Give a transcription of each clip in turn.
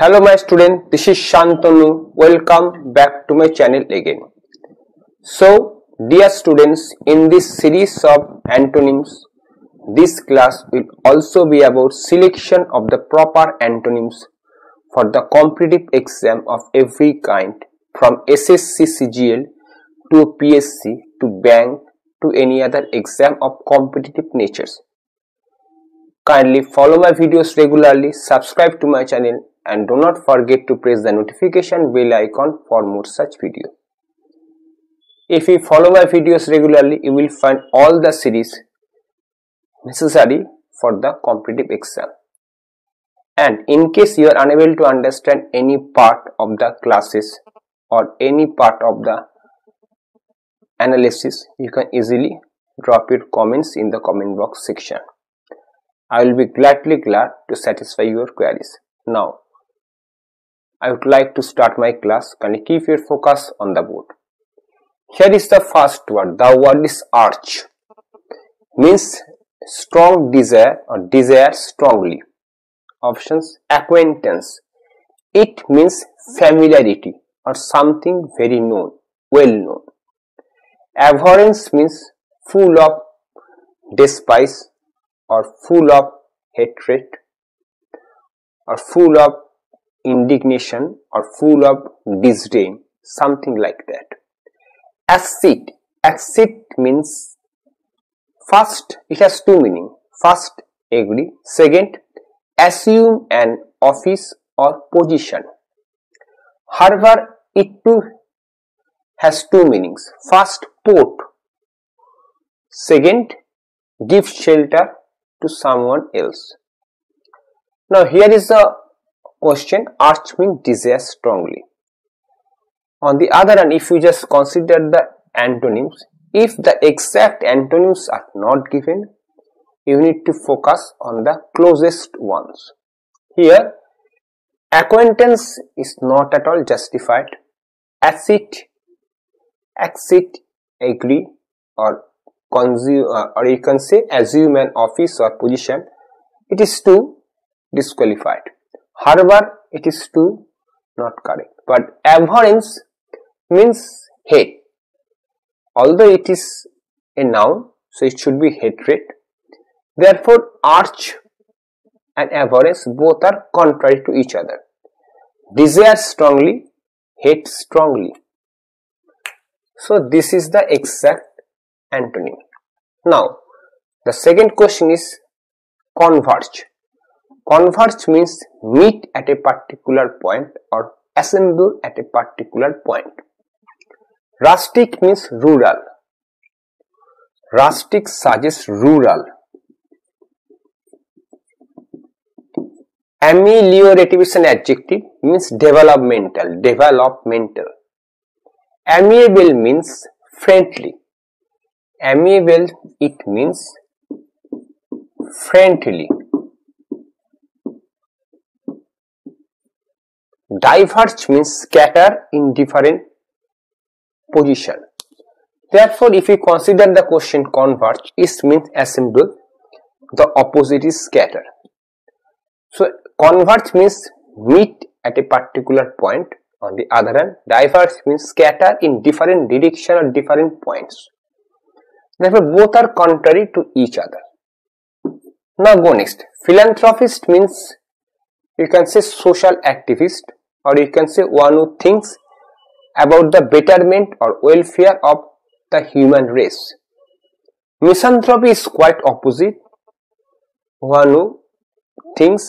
Hello my student, this is Santanu. Welcome back to my channel again. So, dear students, in this series of antonyms, this class will also be about selection of the proper antonyms for the competitive exam of every kind from SSC CGL to PSC to bank to any other exam of competitive natures. Kindly follow my videos regularly, subscribe to my channel and do not forget to press the notification bell icon for more such video. If you follow my videos regularly, you will find all the series necessary for the competitive exam. And in case you are unable to understand any part of the classes or any part of the analysis, you can easily drop your comments in the comment box section. I will be gladly glad to satisfy your queries. Now, I would like to start my class. Can you keep your focus on the board? Here is the first word. The word is arch. Means strong desire or desire strongly. Options acquaintance. It means familiarity or something very known, well known. Abhorrence means full of despise or full of hatred or full of indignation or full of disdain, something like that. Accede, accede means first, it has two meaning. First, agree. Second, assume an office or position. Harbour, it too has two meanings. First, port. Second, give shelter to someone else. Now here is the question arch means desire strongly. On the other hand, if you just consider the antonyms, if the exact antonyms are not given, you need to focus on the closest ones. Here, acquaintance is not at all justified. Accede, accede, agree or consume uh, or you can say assume an office or position it is too disqualified harbour it is too not correct but abhorrence means hate. Although it is a noun so it should be hatred. Therefore arch and abhorrence both are contrary to each other. Desire strongly hate strongly. So this is the exact antonym. Now, the second question is converge. Converge means meet at a particular point or assemble at a particular point. Rustic means rural. Rustic suggests rural. Ameliorative is an adjective means developmental, developmental. Amiable means friendly amiable it means friendly diverge means scatter in different position. Therefore if we consider the question converge it means assemble the opposite is scatter. So converge means meet at a particular point. On the other hand diverge means scatter in different direction or different points. Therefore, both are contrary to each other. Now go next. Philanthropist means you can say social activist or you can say one who thinks about the betterment or welfare of the human race. Misanthropy is quite opposite. One who thinks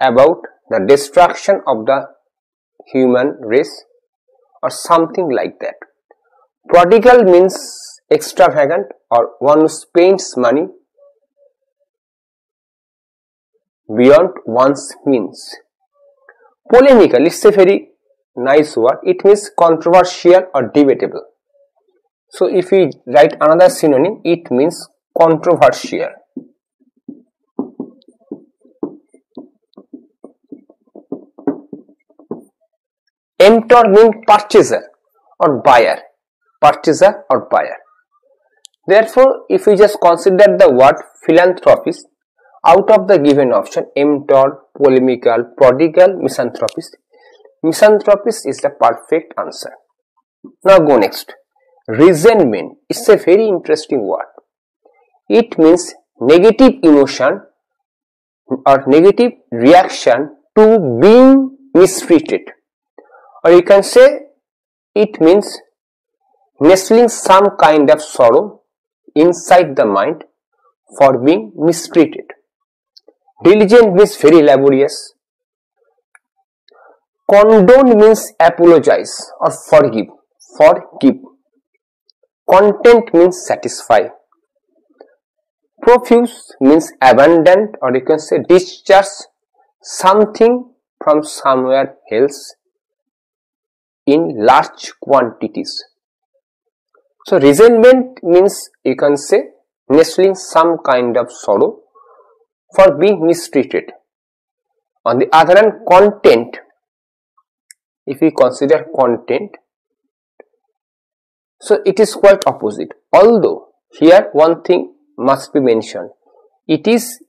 about the destruction of the human race or something like that. Prodigal means extravagant or one who spends money beyond one's means. Polemical is a very nice word. It means controversial or debatable. So if we write another synonym, it means controversial. Emptor means purchaser or buyer purchaser or buyer. Therefore, if we just consider the word philanthropist out of the given option emptor, polemical, prodigal, misanthropist, misanthropist is the perfect answer. Now go next. Resentment is a very interesting word. It means negative emotion or negative reaction to being mistreated. Or you can say it means nestling some kind of sorrow inside the mind for being mistreated. Diligent means very laborious. Condone means apologize or forgive. Forgive. Content means satisfy. Profuse means abundant or you can say discharge something from somewhere else in large quantities. So resentment means you can say nestling some kind of sorrow for being mistreated. On the other hand, content, if we consider content, so it is quite opposite. Although here one thing must be mentioned, it is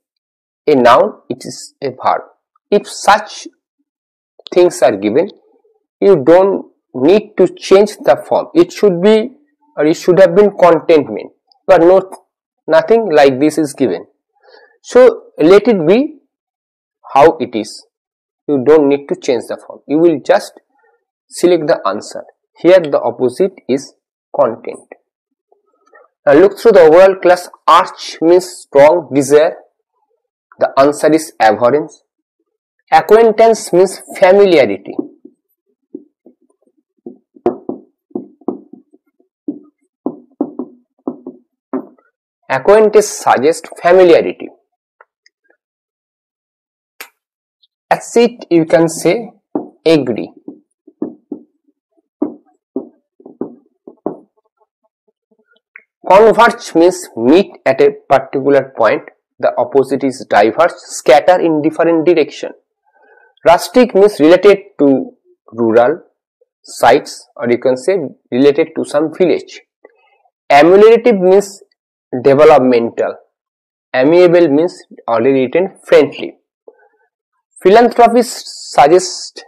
a noun, it is a verb. If such things are given, you don't need to change the form. It should be or it should have been contentment, but no, nothing like this is given. So let it be how it is. You don't need to change the form. You will just select the answer. Here the opposite is content. Now look through the overall class. Arch means strong desire. The answer is abhorrence. Acquaintance means familiarity. Acquaintance suggests familiarity. Accede you can say agree. Converge means meet at a particular point. The opposite is diverge, scatter in different direction. Rustic means related to rural sites or you can say related to some village. Ameliorative means developmental. Amiable means already written friendly. Philanthropists suggest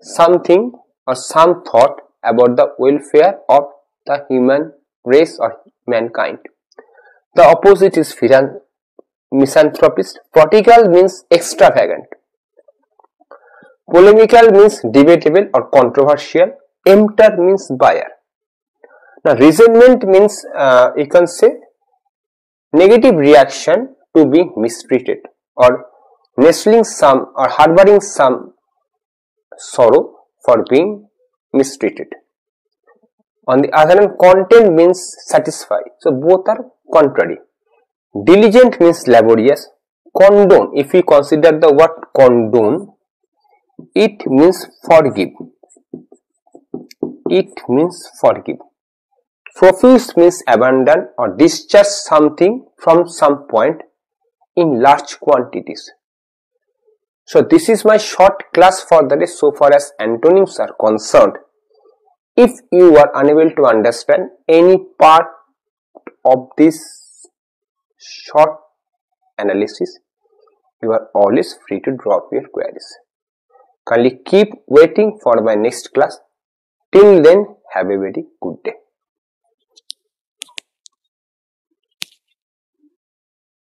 something or some thought about the welfare of the human race or mankind. The opposite is misanthropist. Prodigal means extravagant. Polemical means debatable or controversial. Emptor means buyer. Now resentment means uh, you can say negative reaction to being mistreated or nestling some or harboring some sorrow for being mistreated. On the other hand, content means satisfy. So both are contrary. Diligent means laborious. Condone, if we consider the word condone, it means forgive. It means forgive. Profuse means abandon or discharge something from some point in large quantities. So this is my short class for the day so far as antonyms are concerned. If you are unable to understand any part of this short analysis, you are always free to drop your queries. Kindly keep waiting for my next class. Till then, have a very good day.